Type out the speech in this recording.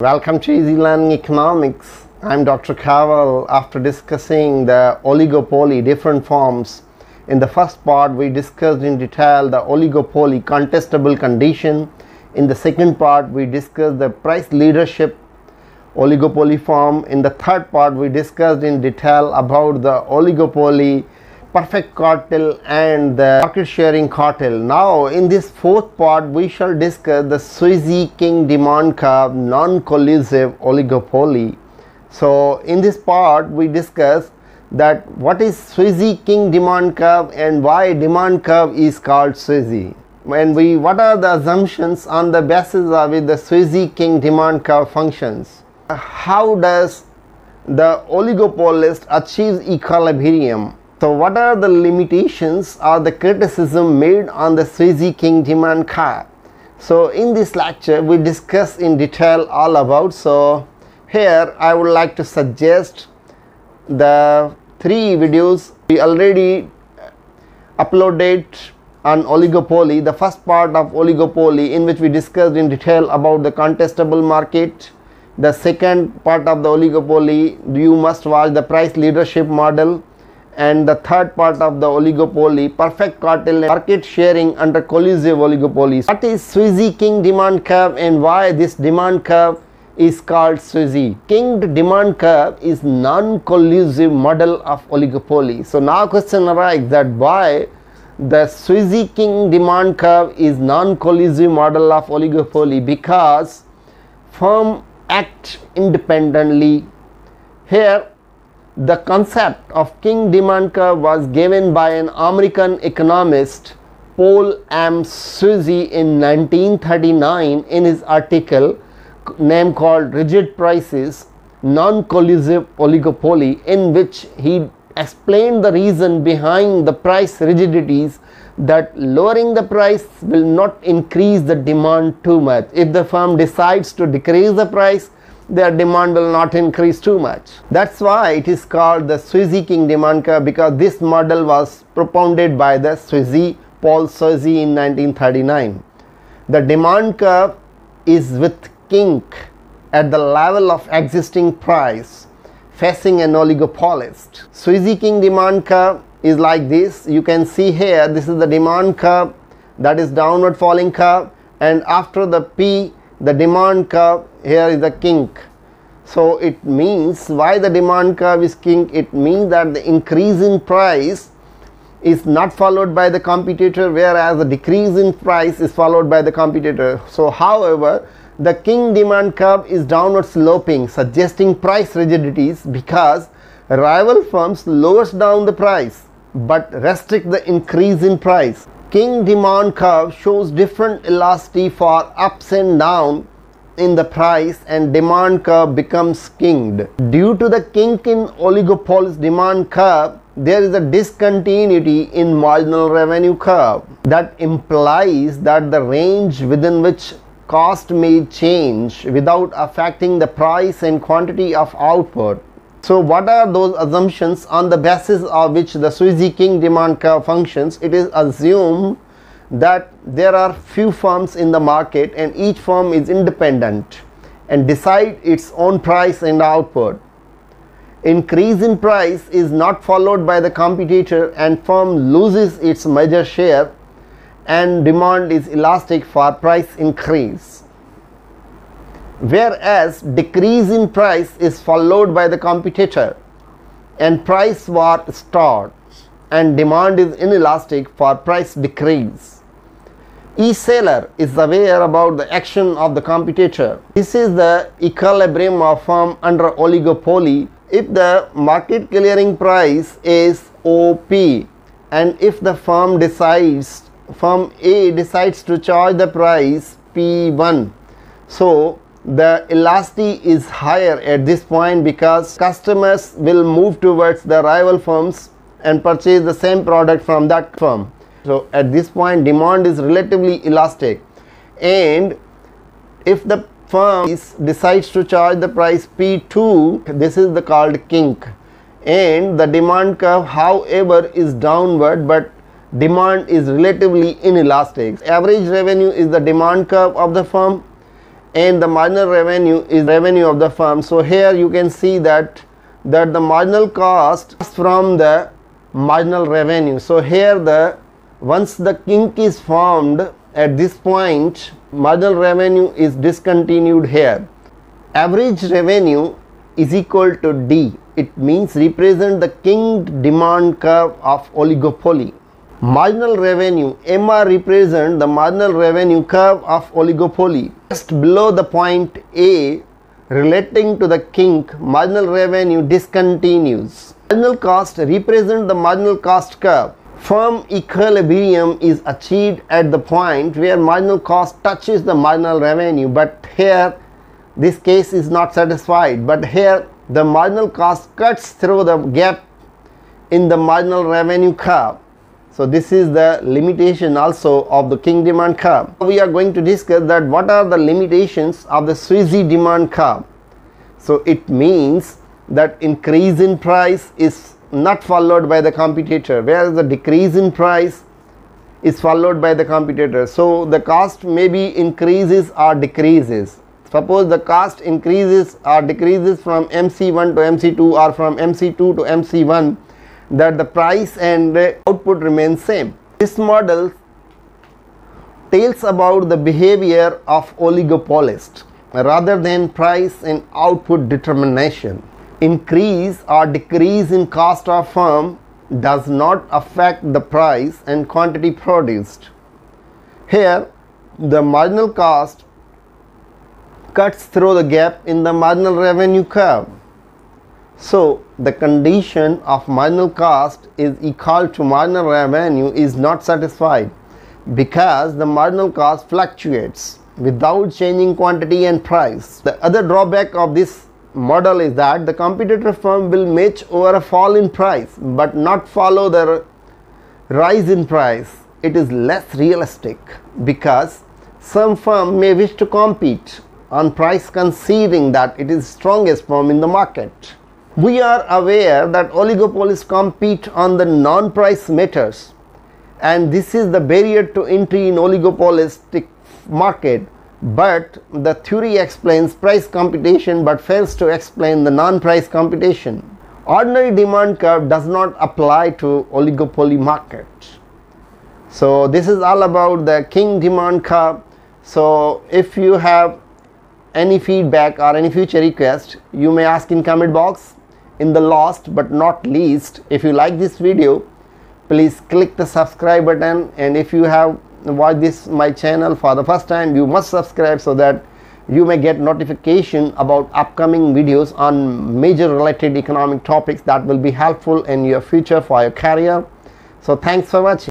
Welcome to Easy Learning Economics. I'm Dr. Kaval. After discussing the oligopoly, different forms, in the first part we discussed in detail the oligopoly contestable condition. In the second part we discussed the price leadership oligopoly form. In the third part we discussed in detail about the oligopoly perfect cartel and the market sharing cartel. Now in this fourth part we shall discuss the Sweezy-King demand curve non-collusive oligopoly. So in this part we discuss that what is Sweezy-King demand curve and why demand curve is called Sweezy. When we what are the assumptions on the basis of it the Sweezy-King demand curve functions. How does the oligopolist achieves equilibrium so what are the limitations or the criticism made on the Sweezy-King demand car? So in this lecture we discuss in detail all about so here I would like to suggest the three videos we already uh, uploaded on oligopoly the first part of oligopoly in which we discussed in detail about the contestable market the second part of the oligopoly you must watch the price leadership model and the third part of the oligopoly perfect cartel market sharing under collusive oligopoly. What is Sweezy-King demand curve and why this demand curve is called Sweezy. Kinked demand curve is non-collusive model of oligopoly. So now question arises that why the Sweezy-King demand curve is non-collusive model of oligopoly because firm act independently. Here the concept of kinked demand curve was given by an American economist Paul M. Sweezy in 1939 in his article name called Rigid Prices Non-Collusive Oligopoly in which he explained the reason behind the price rigidities that lowering the price will not increase the demand too much. If the firm decides to decrease the price, their demand will not increase too much. That's why it is called the Sweezy-King demand curve because this model was propounded by the Sweezy, Paul Sweezy in 1939. The demand curve is with kink at the level of existing price facing an oligopolist. Sweezy-King demand curve is like this. You can see here this is the demand curve that is downward falling curve and after the P the demand curve here is the kink. So it means why the demand curve is kink it means that the increase in price is not followed by the competitor whereas the decrease in price is followed by the competitor. So however the kinked demand curve is downward sloping suggesting price rigidities because rival firms lowers down the price but restrict the increase in price. Kinked demand curve shows different elasticity for ups and down in the price and demand curve becomes kinked. Due to the kink in oligopoly's demand curve, there is a discontinuity in marginal revenue curve that implies that the range within which cost may change without affecting the price and quantity of output. So what are those assumptions on the basis of which the Sweezy-King demand curve functions? It is assumed that there are few firms in the market and each firm is independent and decide its own price and output. Increase in price is not followed by the competitor and firm loses its major share and demand is elastic for price increase. Whereas decrease in price is followed by the competitor and price war starts and demand is inelastic for price decrease. Each seller is aware about the action of the competitor. This is the equilibrium of firm under oligopoly. If the market clearing price is OP and if the firm decides, firm A decides to charge the price P1. So the elasticity is higher at this point because customers will move towards the rival firms and purchase the same product from that firm. So at this point demand is relatively elastic and if the firm is, decides to charge the price P2 this is the called kink and the demand curve however is downward but demand is relatively inelastic. Average revenue is the demand curve of the firm and the marginal revenue is revenue of the firm. So here you can see that that the marginal cost from the marginal revenue. So here the once the kink is formed at this point marginal revenue is discontinued here. Average revenue is equal to D. It means represent the kinked demand curve of oligopoly. Marginal revenue MR represent the marginal revenue curve of oligopoly. Just below the point A relating to the kink marginal revenue discontinues. Marginal cost represent the marginal cost curve. Firm equilibrium is achieved at the point where marginal cost touches the marginal revenue but here this case is not satisfied but here the marginal cost cuts through the gap in the marginal revenue curve. So this is the limitation also of the kinked demand curve. We are going to discuss that what are the limitations of the Sweezy demand curve. So it means that increase in price is not followed by the competitor whereas the decrease in price is followed by the competitor. So the cost maybe increases or decreases Suppose the cost increases or decreases from MC1 to MC2 or from MC2 to MC1 that the price and output remains same. This model tells about the behavior of oligopolist rather than price and output determination. Increase or decrease in cost of firm does not affect the price and quantity produced. Here the marginal cost cuts through the gap in the marginal revenue curve. So, the condition of marginal cost is equal to marginal revenue is not satisfied because the marginal cost fluctuates without changing quantity and price. The other drawback of this model is that the competitor firm will match over a fall in price but not follow the rise in price. It is less realistic because some firm may wish to compete on price considering that it is strongest firm in the market. We are aware that oligopolies compete on the non-price matters and this is the barrier to entry in oligopolistic market but the theory explains price competition but fails to explain the non-price competition. Ordinary demand curve does not apply to oligopoly market. So this is all about the kinked demand curve. So if you have any feedback or any future request you may ask in comment box in the last but not least if you like this video please click the subscribe button. And if you have watched this my channel for the first time you must subscribe so that you may get notification about upcoming videos on major related economic topics that will be helpful in your future for your career. So thanks for watching